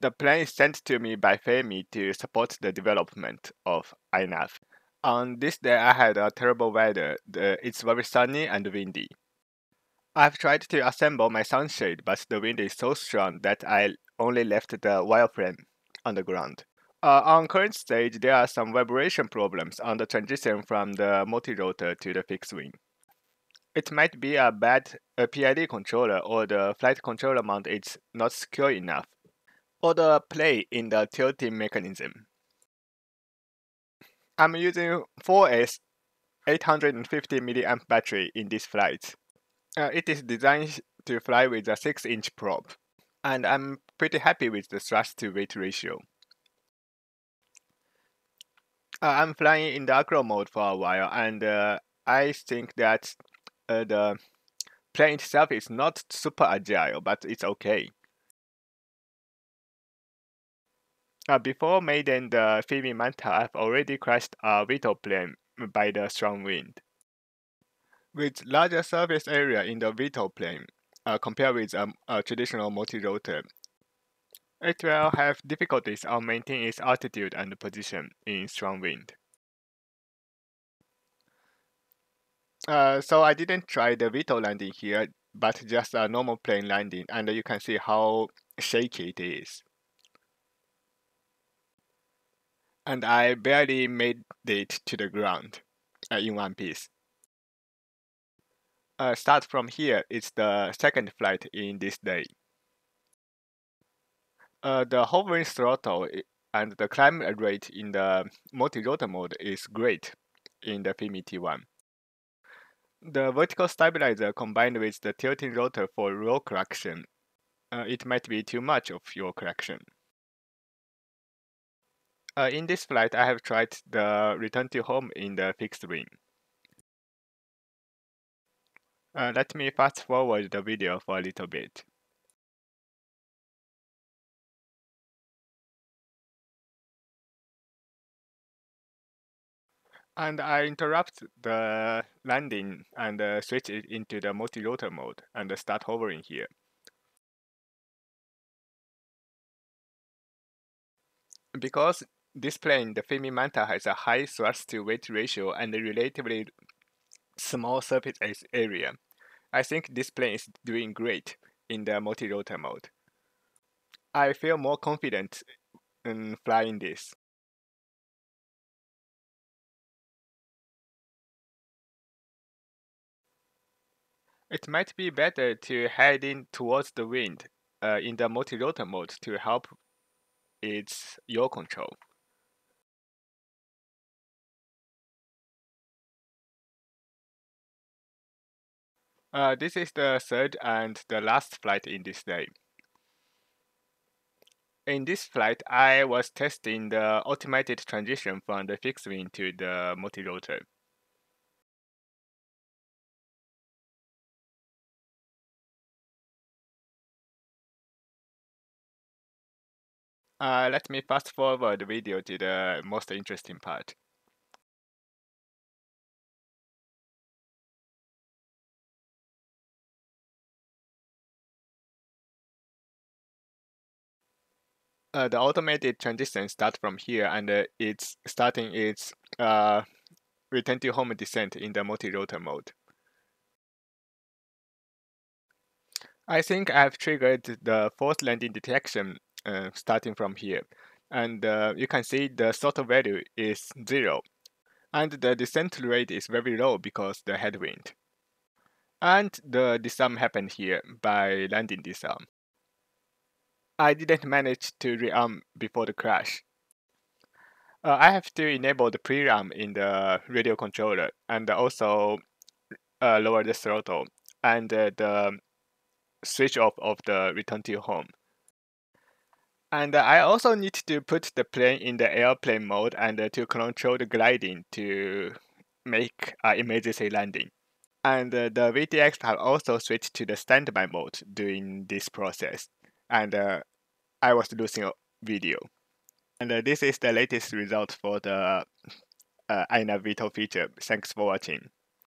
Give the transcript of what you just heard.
The plane is sent to me by Fimi to support the development of iNav. On this day, I had a terrible weather. The, it's very sunny and windy. I've tried to assemble my sunshade, but the wind is so strong that I only left the wireframe on the ground. Uh, on current stage, there are some vibration problems on the transition from the multi-rotor to the fixed wing. It might be a bad a PID controller or the flight controller mount is not secure enough, or the play in the tilting mechanism. I'm using 4S 850 mAh battery in this flight. Uh, it is designed to fly with a 6-inch probe, and I'm pretty happy with the thrust to weight ratio. Uh, I'm flying in the acro mode for a while, and uh, I think that uh, the plane itself is not super agile, but it's okay. Uh, before Maiden the Fimi Manta, I've already crashed a VTOL plane by the strong wind. With larger surface area in the VTOL plane, uh, compared with um, a traditional multi-rotor, it will have difficulties on maintaining its altitude and position in strong wind. Uh, so I didn't try the VTOL landing here, but just a normal plane landing, and you can see how shaky it is. And I barely made it to the ground uh, in one piece. Uh, start from here, it's the second flight in this day. Uh, the hovering throttle and the climb rate in the multi-rotor mode is great in the Fimi T1. The vertical stabilizer combined with the tilting rotor for roll correction, uh, it might be too much of your correction. Uh, in this flight, I have tried the return to home in the fixed wing. Uh, let me fast forward the video for a little bit. And I interrupt the landing and uh, switch it into the multi-rotor mode and start hovering here. Because this plane, the Fimi Manta, has a high thrust to weight ratio and a relatively small surface area, I think this plane is doing great in the multi-rotor mode. I feel more confident in flying this. It might be better to head in towards the wind uh, in the multi-rotor mode to help its yaw control. Uh, this is the third and the last flight in this day. In this flight, I was testing the automated transition from the fixed wing to the multi-rotor. Uh, let me fast forward the video to the most interesting part. Uh, the automated transition start from here and uh, it's starting its uh, return to home descent in the multi-rotor mode. I think I've triggered the forced landing detection uh, starting from here. And uh, you can see the throttle value is zero. And the descent rate is very low because the headwind. And the disarm happened here by landing disarm. I didn't manage to rearm before the crash. Uh, I have to enable the pre-arm in the radio controller and also uh, lower the throttle and uh, the switch off of the return to home. And I also need to put the plane in the airplane mode and to control the gliding to make uh, emergency landing. And uh, the VTX have also switched to the standby mode during this process. And uh, I was losing a video. And uh, this is the latest result for the uh, iNav VTOL feature. Thanks for watching.